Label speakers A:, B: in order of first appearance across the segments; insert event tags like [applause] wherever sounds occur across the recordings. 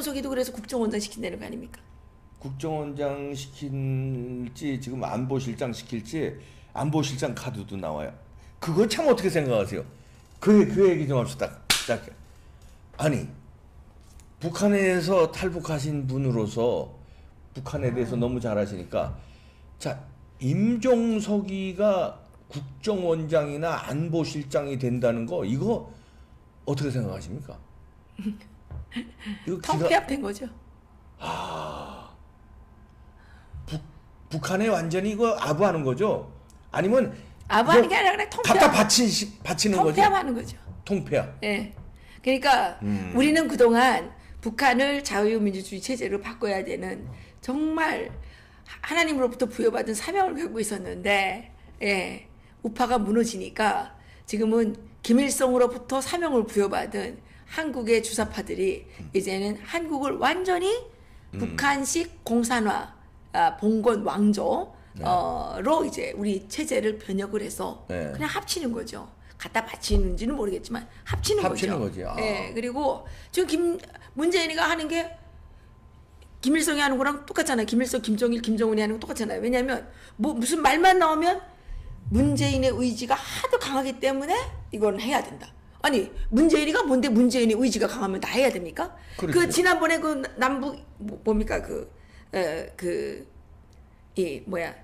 A: 김정석이도 그래서 국정원장 시킨다는 거 아닙니까?
B: 국정원장 시킬지 지금 안보실장 시킬지 안보실장 카드도 나와요. 그거 참 어떻게 생각하세요? 그, 그 얘기 좀 합시다. 짧게. 아니 북한에서 탈북하신 분으로서 북한에 대해서 너무 잘 아시니까 자 임종석이가 국정원장이나 안보실장이 된다는 거 이거 어떻게 생각하십니까? [laughs] 이거 기가
A: 텅폐합된 거죠.
B: 북한에 완전히 이거 아부하는 거죠? 아니면
A: 아부하는 게 아니라 그냥
B: 갖다
A: 통폐합,
B: 바치, 바치는 거죠?
A: 통폐합하는 거죠.
B: 통폐합.
A: 예. 그러니까
B: 음.
A: 우리는 그동안 북한을 자유민주주의 체제로 바꿔야 되는 정말 하나님으로부터 부여받은 사명을 갖고 있었는데 예. 우파가 무너지니까 지금은 김일성으로부터 사명을 부여받은 한국의 주사파들이 이제는 한국을 완전히
B: 음.
A: 북한식 공산화 아, 봉건 왕조로 이제 우리 체제를 변혁을 해서
B: 네.
A: 그냥 합치는 거죠. 갖다 바치는지는 모르겠지만 합치는,
B: 합치는
A: 거죠.
B: 거지. 아.
A: 예, 그리고 지금 김 문재인이가 하는 게 김일성이 하는 거랑 똑같잖아요. 김일성, 김정일, 김정은이 하는 거 똑같잖아요. 왜냐하면 뭐 무슨 말만 나오면 문재인의 의지가 하도 강하기 때문에 이건 해야 된다. 아니 문재인이가 뭔데 문재인의 의지가 강하면 다 해야 됩니까? 그
B: 그렇죠.
A: 지난번에 그 남북 뭐, 뭡니까 그그이 뭐야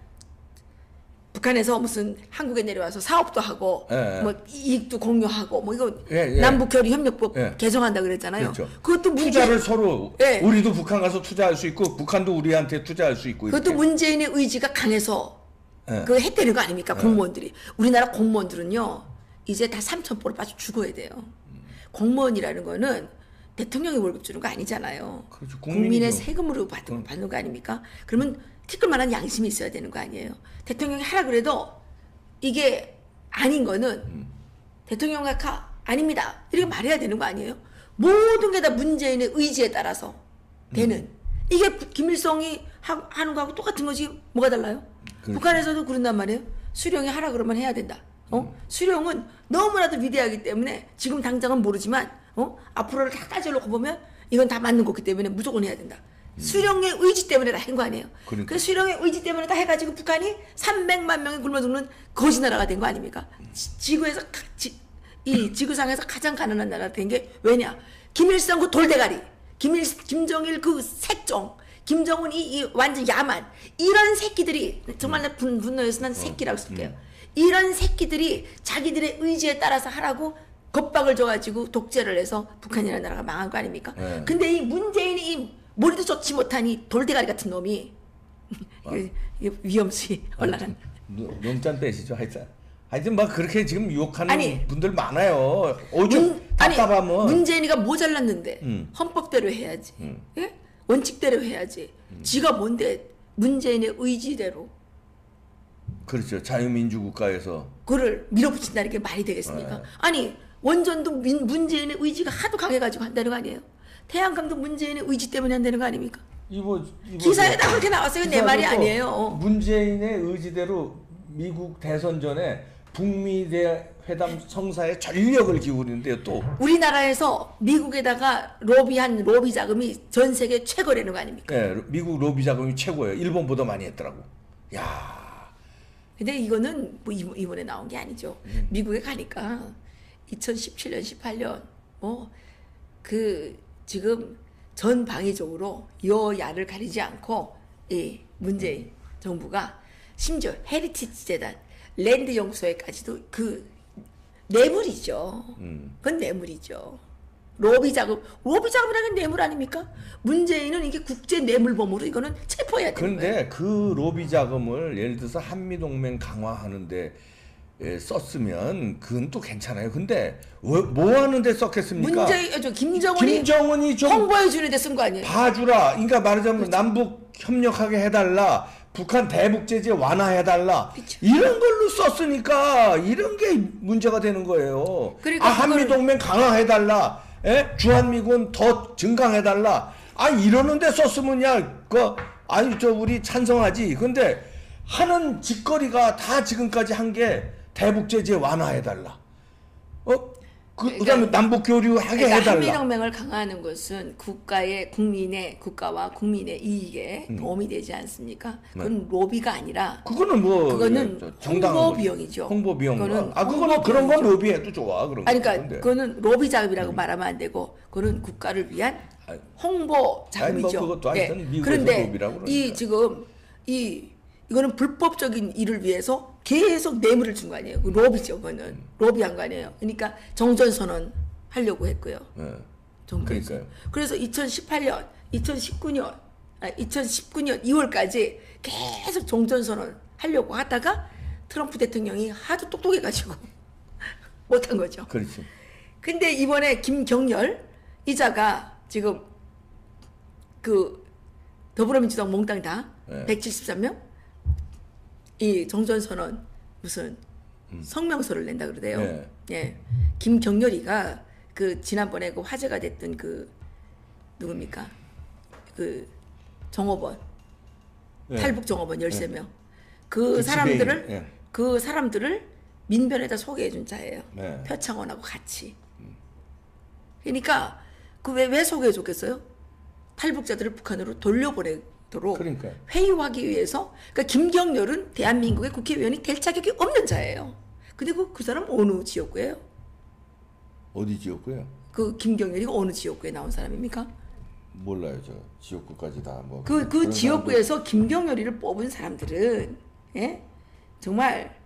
A: 북한에서 무슨 한국에 내려와서 사업도 하고
B: 예, 예.
A: 뭐 이익도 공유하고 뭐 이거
B: 예, 예.
A: 남북 결의 협력법
B: 예.
A: 개정한다 그랬잖아요.
B: 그렇죠.
A: 그것도 문재
B: 투자를 서로
A: 예.
B: 우리도 북한 가서 투자할 수 있고 북한도 우리한테 투자할 수 있고
A: 그것도
B: 이렇게.
A: 문재인의 의지가 강해서
B: 예.
A: 그 했다는 거 아닙니까 공무원들이 우리나라 공무원들은요 이제 다 삼천포로 빠져 죽어야 돼요 공무원이라는 거는 대통령이 월급 주는 거 아니잖아요
B: 그렇죠.
A: 국민의. 세금으로 받는, 받는 거 아닙니까 그러면 티끌만한 양심이 있어야 되는 거 아니에요 대통령이 하라 그래도 이게 아닌 거는
B: 음.
A: 대통령 각하 아닙니다 이렇게 말해야 되는 거 아니에요 모든 게 다 문재인의 의지에 따라서 되는
B: 음.
A: 이게 부- 김일성이 하, 하는 거하고 똑같은 거지 뭐가 달라요?
B: 그렇죠.
A: 북한에서도 그런단 말이에요. 수령이 하라 그러면 해야 된다. 어?
B: 음.
A: 수령은 너무나도 위대하기 때문에 지금 당장은 모르지만 어? 앞으로를 다 따져놓고 보면 이건 다 맞는 거기 때문에 무조건 해야 된다. 수령의 의지 때문에 다 한 거 아니에요.
B: 음. 그러니까.
A: 그 수령의 의지 때문에 다 해가지고 북한이 300만 명이 굶어 죽는 거지 나라가 된 거 아닙니까? 지, 지구에서 가- 지, 이 지구상에서 가장 가난한 나라가 된게 왜냐? 김일성 그 돌대가리, 김일 김정일 그 색종, 김정은 이, 이 완전 야만 이런 새끼들이 정말 나 분, 분노해서 난 새끼라고 쓸게요. 이런 새끼들이 자기들의 의지에 따라서 하라고 겁박을 줘가지고 독재를 해서 북한이라는 나라가 망한 거 아닙니까?
B: 네.
A: 근데 이 문재인이 이 머리도 좋지 못한 이 돌대가리 같은 놈이 이게 위험수위 올라간.
B: 노- 농짠 빼시죠 하여튼 하여튼 막 그렇게 지금 유혹하는
A: 아니.
B: 분들 많아요
A: 아니
B: 답답하면
A: 문재인이가 모자랐는데
B: 음.
A: 헌법대로 해야지.
B: 음.
A: 예? 원칙대로 해야지. 지가 뭔데 문재인의 의지대로
B: 그렇죠 자유민주 국가에서
A: 그를 밀어붙인다는 게 말이 되겠습니까?
B: 네.
A: 아니 원전도 민- 문재인의 의지가 하도 강해가지고 한다는 거 아니에요? 태양광도 문재인의 의지 때문에 한다는 거 아닙니까?
B: 이거, 이거
A: 기사에 다 그렇게 나왔어요. 내 말이
B: 또
A: 아니에요.
B: 문재인의 의지대로 미국 대선 전에 북미 대 회담 성사에 전력을 기울이는데 또
A: 우리나라에서 미국에다가 로비한 로비 자금이 전 세계 최고라는 거 아닙니까?
B: 예, 미국 로비 자금이 최고예요. 일본보다 많이 했더라고. 야,
A: 근데 이거는 뭐 이번- 이번에 나온 게 아니죠. 미국에 가니까 2017년, 18년 뭐 그 지금 전 방위적으로 여야를 가리지 않고 이 문재인 정부가 심지어 헤리티지 재단 랜드 연구소에까지도 그 뇌물이죠.
B: 음.
A: 그건 뇌물이죠. 로비 자금, 로비 자금이라는 게 뇌물 아닙니까? 문재인은 이게 국제 뇌물범으로 이거는 체포해야 되는 거예요.
B: 그런데 그 로비 자금을 예를 들어서 한미 동맹 강화하는데 예, 썼으면 그건 또 괜찮아요. 근데 왜- 뭐 하는데 썼겠습니까?
A: 문재인, 아, 저 김정은이
B: 김정은이 좀
A: 홍보해 주는 데 쓴 거 아니에요?
B: 봐주라. 그러니까 말하자면
A: 그렇죠.
B: 남북 협력하게 해달라. 북한 대북 제재 완화해달라.
A: 그렇죠.
B: 이런 걸로 썼으니까 이런 게 문제가 되는 거예요.
A: 그러니까
B: 아 한미 동맹 강화해달라. 예? 주한미군 더 증강해달라. 아 이러는데 썼으면 야 그 아니 저 우리 찬성하지. 근데 하는 짓거리가 다 지금까지 한 게 대북 제재 완화해달라. 어 그, 그다음에 남북 교류하게
A: 그러니까
B: 해달라.
A: 한미동맹을 강화하는 것은 국가의 국민의 국가와 국민의 이익에
B: 음.
A: 도움이 되지 않습니까? 그건 로비가 아니라
B: 그거는 뭐
A: 그거는
B: 거죠.
A: 비용이죠.
B: 홍보 비용.
A: 그거는
B: 아 그거는 그런 건. 로비해도 좋아 그런 거.
A: 아니 그러니까. 그거는 로비 자금이라고 말하면 안 되고 그거는 국가를 위한
B: 아니,
A: 홍보.
B: 아니, 뭐 미국에서
A: 그런데
B: 그러니까.
A: 이 지금 이 이거는 불법적인 일을 위해서 계속 뇌물을 준 거 아니에요. 그 로비죠, 그거는 로비 한 거 아니에요. 그러니까 정전 선언 하려고 했고요.
B: 예.
A: 정부에서.
B: 그러니까요.
A: 그래서 2018년, 2019년, 아, 2019년 2월까지 계속 종전선언 하려고 하다가 트럼프 대통령이 하도 똑똑해가지고 [laughs] 못한 거죠.
B: 그렇지.
A: 근데 이번에 김경열 이자가 지금 그 더불어민주당 몽땅 다
B: 네.
A: 173명 이 정전선언 무슨 성명서를 낸다 그러대요.
B: 네.
A: 예. 김경열이가 그 지난번에 그 화제가 됐던 그 누굽니까? 그 정호번
B: 예.
A: 탈북 정호번 13명.
B: 그그
A: 사람들을
B: 지배인, 예.
A: 그 사람들을 민변에다 소개해 준 자예요.
B: 네.
A: 표창원하고 같이. 그러니까 그 왜 왜 소개해 줬겠어요? 탈북자들을 북한으로 돌려보내 도록
B: 그러니까요.
A: 회유하기 위해서 그러니까 김경열은 대한민국의 국회의원이 될 자격이 없는 자예요. 근데 그, 그 사람 어느 지역구예요?
B: 어디 지역구요?
A: 그 김경열이 어느 지역구에 나온 사람입니까?
B: 몰라요 저 지역구까지 다 뭐.
A: 그, 그 지역구에서 김경열이를 뽑은 사람들은 예? 정말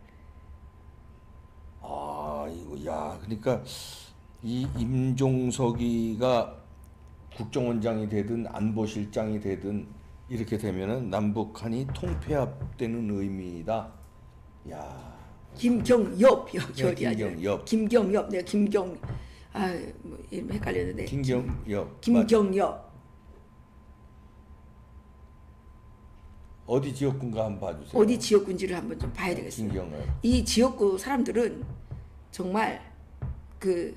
B: 아 이거 야 그러니까 이 임종석이가 국정원장이 되든 안보실장이 되든 이렇게 되면은 남북한이 통폐합되는 의미다. 야
A: 김경엽 열이
B: 네, 김경엽.
A: 김경엽 내가 김경 아 뭐 이름 헷갈렸는데
B: 김경엽
A: 김경엽
B: 어디 지역군가 한번 봐주세요.
A: 어디 지역군지를 한번 좀 봐야 되겠어요.
B: 김경엽.
A: 이 지역구 사람들은 정말 그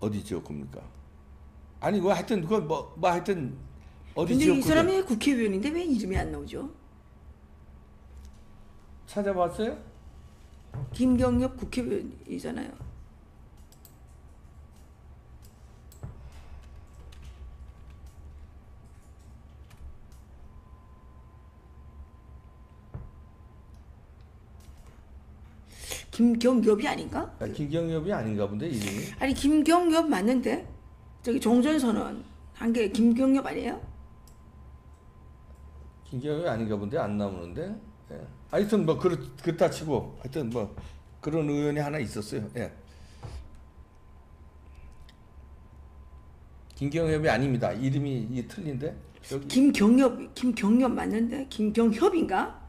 B: 어디 지역구입니까? 아니 그 하여튼 그거 뭐, 뭐 하여튼 어디
A: 근데
B: 지역구
A: 이 사람이 국회의원인데 왜 이름이 안 나오죠?
B: 찾아봤어요?
A: 김경엽 국회의원이잖아요. 김경엽이 아닌가?
B: 아, 김경엽이 아닌가 본데 이름이.
A: 아니 김경엽 맞는데 저기 종전선언 한 게 김경엽 아니에요?
B: 김경엽이 아닌가 본데 안 나오는데. 예. 하여튼 뭐 그렇 그렇다 치고 하여튼 뭐 그런 의원이 하나 있었어요. 예. 김경엽이 아닙니다. 이름이 이 틀린데 여기
A: 김경엽 김경엽 맞는데 김경협인가?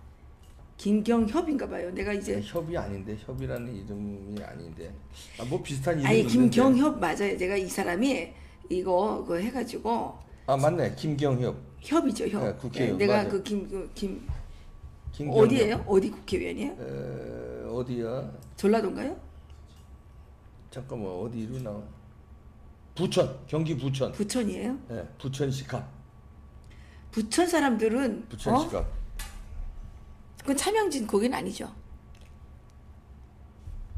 A: 김경협인가 봐요. 내가 이제
B: 협이 아닌데 협이라는 이름이 아닌데 아, 뭐 비슷한 이름
A: 아니. 김경협 맞아요. 제가 이 사람이 이거 그거 해가지고
B: 아 맞네 김경협
A: 협이죠 협.
B: 네, 국회의원,
A: 내가
B: 맞아요.
A: 그김그 김. 어디예요? 어디 국회의원이에요?
B: 에, 어디야?
A: 전라도인가요?
B: 잠깐만 어디로 나와? 부천 경기 부천.
A: 부천이에요?
B: 예, 부천 시갑.
A: 부천 사람들은
B: 부천
A: 어?
B: 시갑.
A: 그건 차명진 거긴 아니죠.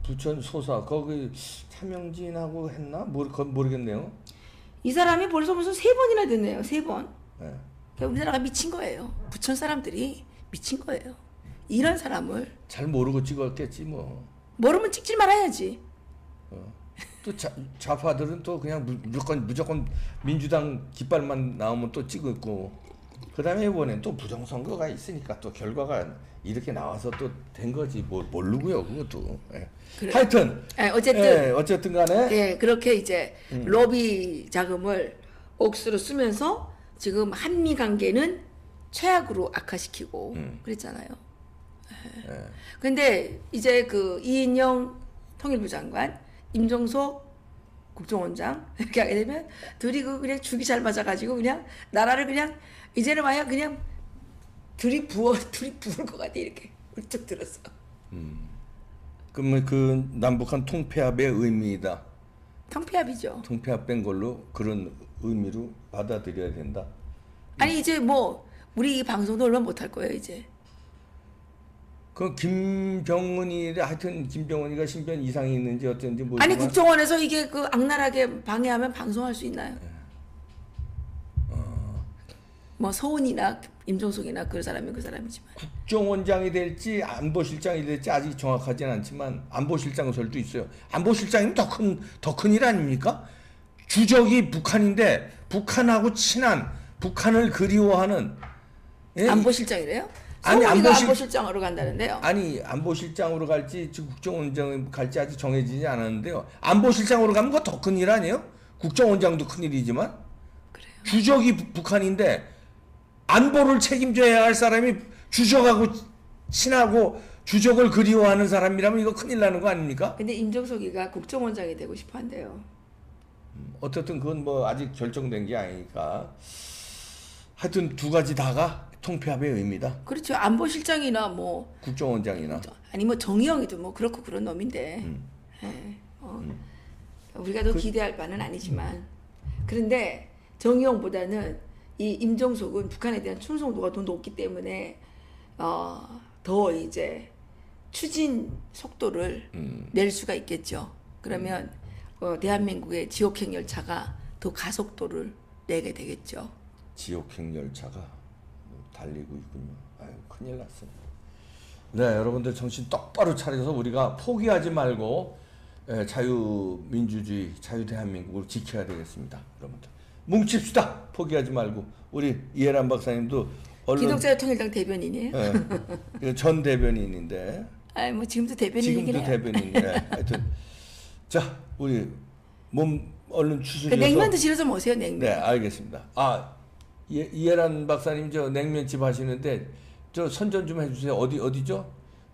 B: 부천 소사 거기 차명진하고 했나? 모르 그건 모르겠네요.
A: 이 사람이 벌써 벌써 세 번이나 됐네요. 세 번.
B: 예.
A: 그러니까 우리나라가 미친 거예요. 부천 사람들이 미친 거예요. 이런 사람을
B: 잘 모르고 찍었겠지 뭐.
A: 모르면 찍질 말아야지.
B: 또 자, 좌파들은 또 그냥 무- 무조건 무조건 민주당 깃발만 나오면 또 찍었고 그 다음에 이번엔 또 부정선거가 있으니까 또 결과가 이렇게 나와서 또 된 거지 뭐 모르고요 그것도 예.
A: 그래.
B: 하여튼
A: 예, 어쨌든
B: 예, 어쨌든 간에
A: 예, 그렇게 이제
B: 음.
A: 로비 자금을 옥수로 쓰면서 지금 한미 관계는 최악으로 악화시키고
B: 음.
A: 그랬잖아요. 예. 근데 이제 그 이인영 통일부 장관, 임종석 국정원장 [laughs] 이렇게 하게 되면 둘이 그 그냥 죽이 잘 맞아가지고 그냥 나라를 그냥 이제는 와야 그냥 둘이 부어 둘이 [laughs] 부을 것 같아 이렇게 울쩍 들었어.
B: 그러면 그 남북한 통폐합의 의미이다.
A: 통폐합이죠.
B: 통폐합된 걸로 그런 의미로 받아들여야 된다.
A: 아니 이제 뭐 우리 이 방송도 얼마 못할 거예요 이제
B: 그 김병은이 하여튼 김병은이가 신변 이상이 있는지 어쩐지 모르지만
A: 아니 국정원에서 이게 그 악랄하게 방해하면 방송할 수 있나요?
B: 네.
A: 뭐 서훈이나 임종석이나 그 사람이 그 사람이지만
B: 국정원장이 될지 안보실장이 될지 아직 정확하지는 않지만 안보실장 설도 있어요. 안보실장이면 더큰더큰 일 아닙니까? 주적이 북한인데 북한하고 친한 북한을 그리워하는 예?
A: 안보실장이래요?
B: 아니, 안보실-
A: 안보실장으로 간다는데요.
B: 아니 안보실장으로 갈지 지금 국정원장 갈지 아직 정해지지 않았는데요. 안보실장으로 가면 그거 더 큰일 아니에요? 국정원장도 큰 일이지만
A: 그래요.
B: 주적이 북- 북한인데 안보를 책임져야 할 사람이 주적하고 친하고 주적을 그리워하는 사람이라면 이거 큰일 나는 거 아닙니까?
A: 근데 임종석이가 국정원장이 되고 싶어 한대요.
B: 어쨌든 그건 뭐 아직 결정된 게 아니니까 하여튼 두 가지 다가 통폐합의 의미다.
A: 그렇죠. 안보실장이나 뭐
B: 국정원장이나
A: 아니 뭐 정의영이도 뭐 그렇고 그런 놈인데
B: 음.
A: 예, 어. 우리가 더 기대할 바는 아니지만 그런데 정의영보다는 이 임종석은 북한에 대한 충성도가 더 높기 때문에 어, 더 이제 추진 속도를
B: 음.
A: 낼 수가 있겠죠. 그러면 어, 대한민국의 지옥행 열차가 더 가속도를 내게 되겠죠.
B: 지옥행 열차가 달리고 있군요. 아유 큰일 났습니다. 네, 여러분들 정신 똑바로 차려서 우리가 포기하지 말고 예, 자유민주주의, 자유대한민국을 지켜야 되겠습니다. 여러분들 뭉칩시다. 포기하지 말고 우리 이해란 박사님도 얼른
A: 기독자유통일당 대변인이에요.
B: 예, 전 대변인인데
A: 아니 뭐 지금도 대변인이긴
B: 지금도. 대변인인데 [laughs] 하여튼 자 우리 몸 얼른
A: 그
B: 추스려서
A: 냉면 드시러 좀 오세요 냉면.
B: 네, 알겠습니다. 아, 이, 이해란 박사님 저 냉면집 하시는데 저 선전 좀 해주세요. 어디 어디죠?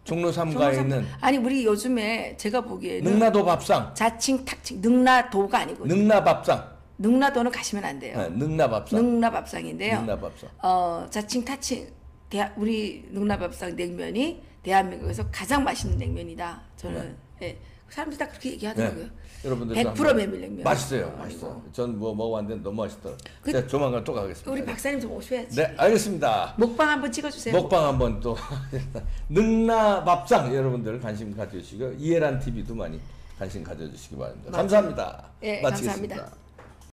B: 종로 3가에
A: 종로삼-
B: 있는
A: 아니 우리 요즘에 제가 보기에는
B: 능라도 밥상,
A: 자칭 탁칭 능라도가 아니고
B: 능라 밥상,
A: 능라도는 가시면 안 돼요.
B: 네, 능라 밥상,
A: 능라 밥상인데요.
B: 능라 밥상.
A: 어 자칭 타칭 대하, 우리 능라 밥상 냉면이 대한민국에서 가장 맛있는 냉면이다. 저는 예. 사람들이 다 그렇게 얘기하더라고요.
B: 네. 여러분들
A: 100% 메밀냉면.
B: 맛있어요,
A: 어,
B: 맛있어요. 전뭐 먹어봤는데 너무 맛있더라고요.
A: 그-
B: 자, 조만간 또 가겠습니다.
A: 우리 박사님 좀 오셔야지.
B: 네, 알겠습니다.
A: 먹방 한번 찍어주세요.
B: 먹방 한번 또 [laughs] 능라 밥상 여러분들 관심 가져주시고 이해란 TV도 많이 관심 가져주시기 바랍니다. 감사합니다.
A: 예,
B: 마치겠습니다.
A: 감사합니다.